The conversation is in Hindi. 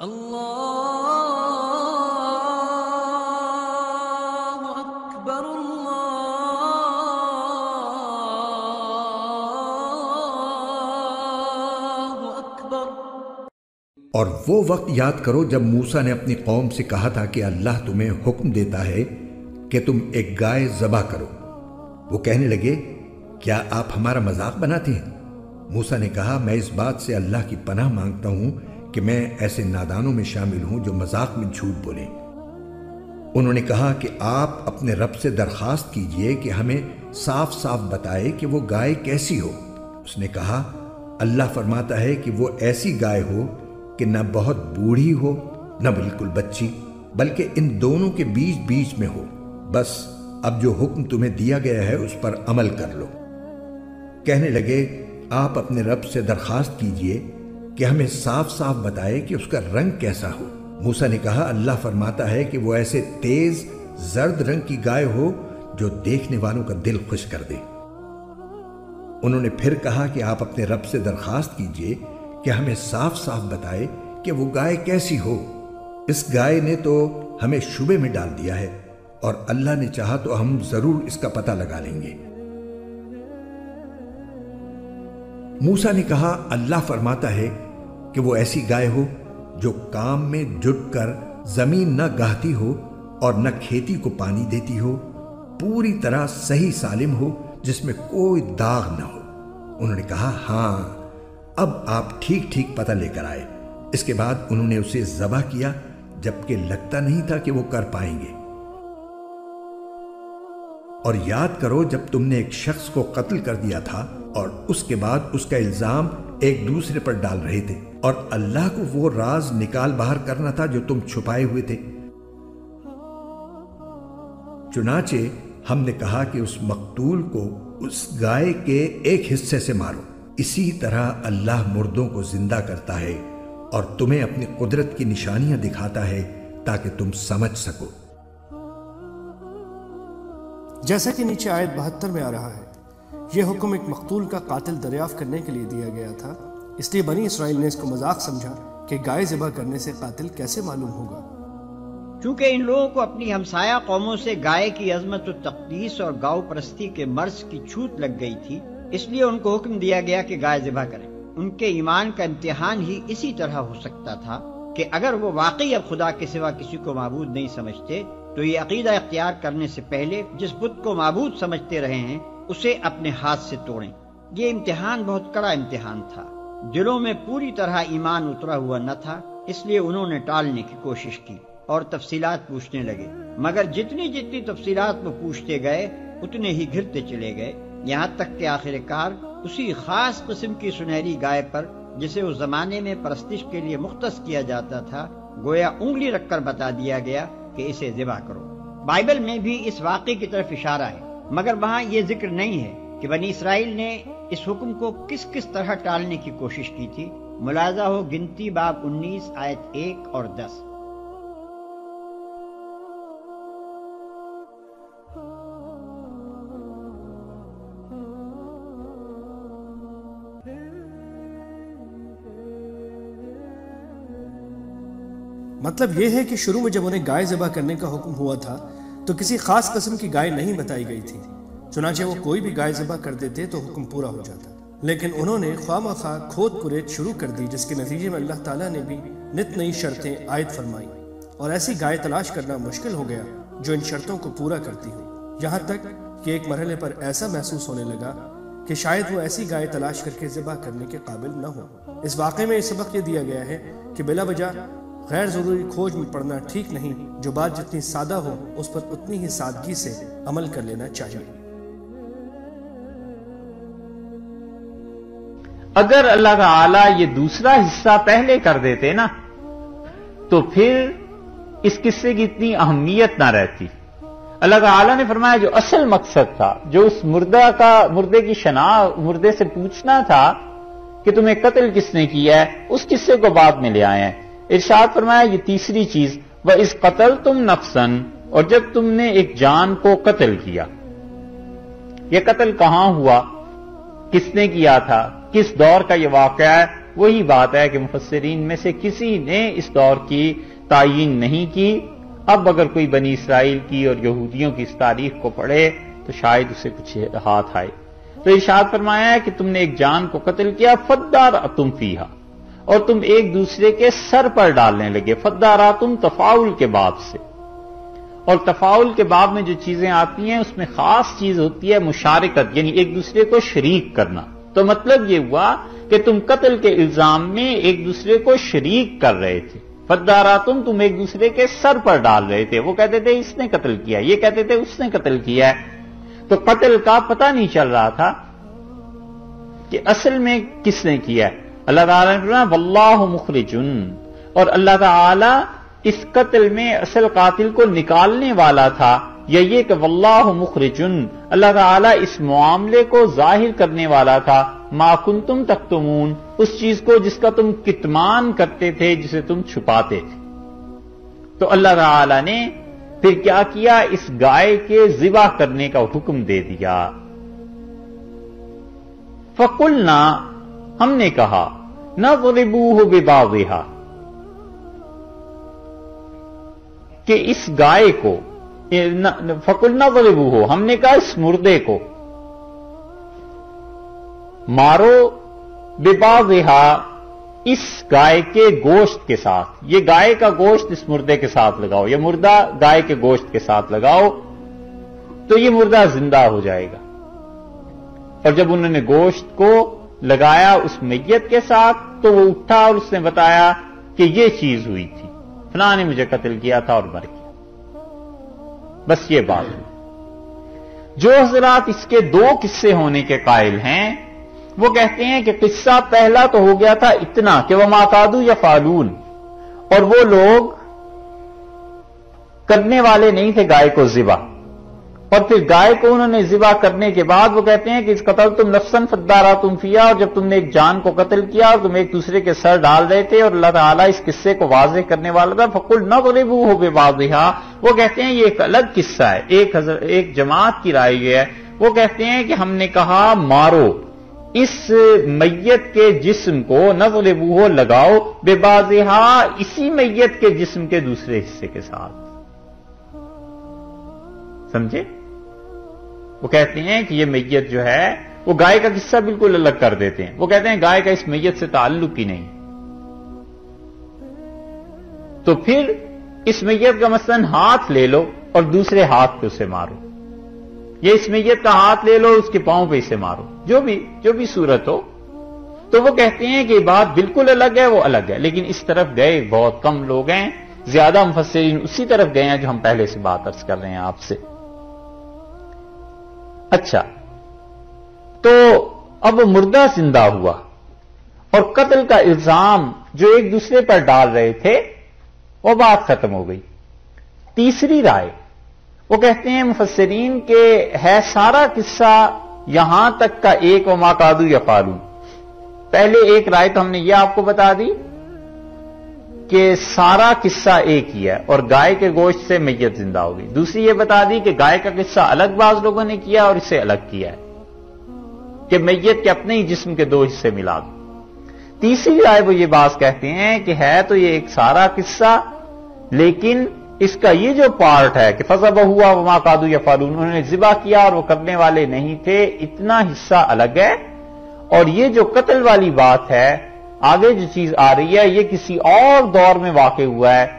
और वो वक्त याद करो जब मूसा ने अपनी कौम से कहा था कि अल्लाह तुम्हें हुक्म देता है कि तुम एक गाय जबा करो। वो कहने लगे, क्या आप हमारा मज़ाक बनाते हैं? मूसा ने कहा, मैं इस बात से अल्लाह की पनाह माँगता हूँ कि मैं ऐसे नादानों में शामिल हूँ जो मज़ाक में झूठ बोले। उन्होंने कहा कि आप अपने रब से दरखास्त कीजिए कि हमें साफ़ साफ़ बताए कि वो गाय कैसी हो। उसने कहा, अल्लाह फरमाता है कि वो ऐसी गाय हो कि न बहुत बूढ़ी हो, न बिल्कुल बच्ची, बल्कि इन दोनों के बीच बीच में हो। बस, अब जो हुक्म तुम्हें दिया गया है उस पर अमल कर लो। कहने लगे, आप अपने रब से दरखास्त कीजिए कि हमें साफ़ साफ़ बताए कि उसका रंग कैसा हो। मूसा ने कहा, अल्लाह फरमाता है कि वो ऐसे तेज, जर्द रंग की गाय हो जो देखने वालों का दिल खुश कर दे। उन्होंने फिर कहा कि आप अपने रब से दरखास्त कीजिए कि हमें साफ़ साफ़ बताए कि वो गाय कैसी हो। इस गाय ने तो हमें शुबे में डाल दिया है और अल्लाह ने चाहा तो हम ज़रूर इसका पता लगा लेंगे। मूसा ने कहा, अल्लाह फरमाता है कि वो ऐसी गाय हो जो काम में जुट कर ज़मीन न गाहती हो और न खेती को पानी देती हो, पूरी तरह सही सालिम हो, जिसमें कोई दाग न हो। उन्होंने कहा, हाँ, अब आप ठीक ठीक पता लेकर आए। इसके बाद उन्होंने उसे जबा किया, जबकि लगता नहीं था कि वो कर पाएँगे। और याद करो, जब तुमने एक शख्स को कत्ल कर दिया था और उसके बाद उसका इल्ज़ाम एक दूसरे पर डाल रहे थे। और अल्लाह को वो राज निकाल बाहर करना था जो तुम छुपाए हुए थे। चुनाचे हमने कहा कि उस मकतूल को उस गाय के एक हिस्से से मारो। इसी तरह अल्लाह मुर्दों को ज़िंदा करता है और तुम्हें अपनी कुदरत की निशानियाँ दिखाता है ताकि तुम समझ सको। जैसा कि नीचे आयत बहत्तर में आ रहा है यह हुक्म एक मकतूल का कातिल दरियाफ्त करने के लिए दिया गया था। इसलिए बनी इसराइल ने इसको मज़ाक समझा कि गाय ज़िबा करने से कातिल कैसे मालूम होगा। चूँकि इन लोगों को अपनी हमसाया कौमों से गाय की अजमत तकदीस और गाँव परस्ती के मर्ज की छूत लग गई थी, इसलिए उनको हुक्म दिया गया कि गाय ज़िबा करें। उनके ईमान का इम्तिहान ही इसी तरह हो सकता था कि अगर वो वाकई अब खुदा के सिवा किसी को मबूद नहीं समझते तो ये अकीदा इख्तियार करने से पहले जिस बुत को मबूद समझते रहे हैं उसे अपने हाथ से तोड़ें। ये इम्तिहान बहुत कड़ा इम्तिहान था। दिलों में पूरी तरह ईमान उतरा हुआ न था, इसलिए उन्होंने टालने की कोशिश की और तफसीलात पूछने लगे। मगर जितनी जितनी तफसीलात वो पूछते गए, उतने ही घिरते चले गए। यहाँ तक के आखिरकार उसी खास किस्म की सुनहरी गाय पर, जिसे उस जमाने में परस्तिश के लिए मुख्त किया जाता था, गोया उंगली रखकर बता दिया गया कि इसे जिबा करो। बाइबल में भी इस वाक़े की तरफ़ इशारा है। मगर वहाँ ये ज़िक्र नहीं है कि बनी इसराइल ने इस हुक्म को किस किस तरह टालने की कोशिश की थी। मुलाजा हो गिनती बाब 19 आयत 1 और 10 मतलब यह है कि शुरू में जब उन्हें गाय ज़बा करने का हुक्म हुआ था तो किसी खास किस्म की गाय नहीं बताई गई थी। चुनाचे वो कोई भी गाय ज़बा कर देते तो हुक्म पूरा हो जाता। लेकिन उन्होंने ख्वाम खा खोद कुरेद शुरू कर दी, जिसके नतीजे में अल्लाह ताला ने भी नित नई शर्तें आयद फरमाई। और ऐसी गाय तलाश करना मुश्किल हो गया, जो इन शर्तों को पूरा करती हो। यहाँ तक कि एक मरहले पर ऐसा महसूस होने लगा कि शायद वो ऐसी गाय तलाश करके ज़बा करने के काबिल न हो। इस वाक़े में सबक ये दिया गया है कि बिला वजह गैर ज़रूरी खोज में पड़ना ठीक नहीं। जो बात जितनी सादा हो, उस पर उतनी ही सादगी से अमल कर लेना चाहिए। अगर अल्लाह ताला ये दूसरा हिस्सा पहले कर देते ना तो फिर इस किस्से की इतनी अहमियत ना रहती। अल्लाह ताला ने फरमाया, जो असल मकसद था, जो उस मुर्दा का, मुर्दे की शना, मुर्दे से पूछना था कि तुम्हें कत्ल किसने किया है, उस किस्से को बाद में ले आए हैं। इरशाद फरमाया, ये तीसरी चीज़, वह इस कत्ल तुम नफसन, और जब तुमने एक जान को कत्ल किया। यह कत्ल कहाँ हुआ? किसने किया था? किस दौर का यह वाक़ है? वही बात है कि मुफसरीन में से किसी ने इस दौर की तयन नहीं की। अब अगर कोई बनी इसराइल की और यहूदियों की इस तारीख को पढ़े तो शायद उसे कुछ हाथ आए। तो इशाद फरमाया कि तुमने एक जान को कत्ल किया, फद्दार तुम फीहा। और तुम एक दूसरे के सर पर डालने लगे। फद्दारा तुम तफाउल के बाब से। और तफाउल के बाब में जो चीज़ें आती हैं, उसमें खास चीज़ होती है मुशारकत, यानी एक दूसरे को शरीक करना। तो मतलब यह हुआ कि तुम कत्ल के इल्ज़ाम में एक दूसरे को शरीक कर रहे थे। फद्दारा तुम तुम एक दूसरे के सर पर डाल रहे थे। वो कहते थे, इसने कत्ल किया ये कहते थे, उसने कत्ल किया है। तो कत्ल का पता नहीं चल रहा था कि असल में किसने किया है। अल्लाह ताला वल्लाह मुखरिजुन। और अल्लाह ताला इस कत्ल में असल कातिल को निकालने वाला था। या ये कि वल्लाह मुखरिजुन, अल्लाह ताला इस मामले को ज़ाहिर करने वाला था। माकुन तुम तख्तमून उस चीज़ को जिसका तुम कितमान करते थे, जिसे तुम छुपाते थे। तो अल्लाह ताला ने फिर क्या किया? इस गाय के जिबा करने का हुक्म दे दिया। फकुलना, हमने कहा न वरिबूह बेबाविहा कि इस गाय को फकुल न वरिबू हो हमने कहा इस मुर्दे को, मारो बेबाविहा इस गाय के गोश्त के साथ। ये गाय का गोश्त इस मुर्दे के साथ लगाओ, ये मुर्दा गाय के गोश्त के साथ लगाओ तो ये मुर्दा ज़िंदा हो जाएगा। और जब उन्होंने गोश्त को लगाया उस मैयत के साथ तो वो उठा और उसने बताया कि ये चीज़ हुई थी। फला ने मुझे कत्ल किया था और मर गया। बस ये बात हुई। जो हजरात इसके दो किस्से होने के कायल हैं, वो कहते हैं कि किस्सा पहला तो हो गया था इतना कि वह मातादू या फालून, और वो लोग करने वाले नहीं थे गाय को जिबा। और फिर गाय को उन्होंने जिबा करने के बाद वो कहते हैं कि इस कतल तुम नफसन फद्दारा तुम फिया और जब तुमने एक जान को कत्ल किया और तुम एक दूसरे के सर डाल रहे थे और अल्लाह ताला इस किस्से को वाजे करने वाला था फकुल न गरीबू हो बेबादिहा वो कहते हैं ये एक अलग किस्सा है। एक हजर, एक जमात की राय यह है। वो कहते हैं कि हमने कहा मारो इस मैयत के जिस्म को नजलेबू हो लगाओ बेबाजिहा इसी मैयत के जिस्म के दूसरे हिस्से के साथ। समझे? वो कहते हैं कि ये मैयत जो है, वो गाय का किस्सा बिल्कुल अलग कर देते हैं। वो कहते हैं गाय का इस मैयत से ताल्लुक ही नहीं। तो फिर इस मैयत का मसलन हाथ ले लो और दूसरे हाथ पे उसे मारो। ये इस मैयत का हाथ ले लो उसके पाँव पे इसे मारो। जो भी जो भी सूरत हो। तो वो कहते हैं कि बात बिल्कुल अलग है, वो अलग है। लेकिन इस तरफ़ गए, बहुत कम लोग हैं, ज़्यादा मुफसरीन उसी तरफ़ गए हैं जो हम पहले से बात अर्ज़ कर रहे हैं आपसे। अच्छा। तो अब मुर्दा ज़िंदा हुआ और कत्ल का इल्ज़ाम जो एक दूसरे पर डाल रहे थे, वो बात खत्म हो गई। तीसरी राय, वो कहते हैं मुफसरीन के है सारा किस्सा यहाँ तक का एक, व माकादू या फालू। पहले एक राय तो हमने यह आपको बता दी कि सारा किस्सा एक ही है और गाय के गोश्त से मैयत ज़िंदा होगी। दूसरी ये बता दी कि गाय का किस्सा अलग बाज लोगों ने किया और इसे अलग किया है कि मैयत के अपने ही जिस्म के दो हिस्से मिला दो। तीसरी राय वो ये बात कहते हैं कि है तो ये एक सारा किस्सा, लेकिन इसका ये जो पार्ट है कि फजब हुआ, वमा कादू या फालून उन्होंने जिबा किया और वो करने वाले नहीं थे, इतना हिस्सा अलग है। और ये जो कत्ल वाली बात है आगे जो चीज़ आ रही है ये किसी और दौर में वाकई हुआ है।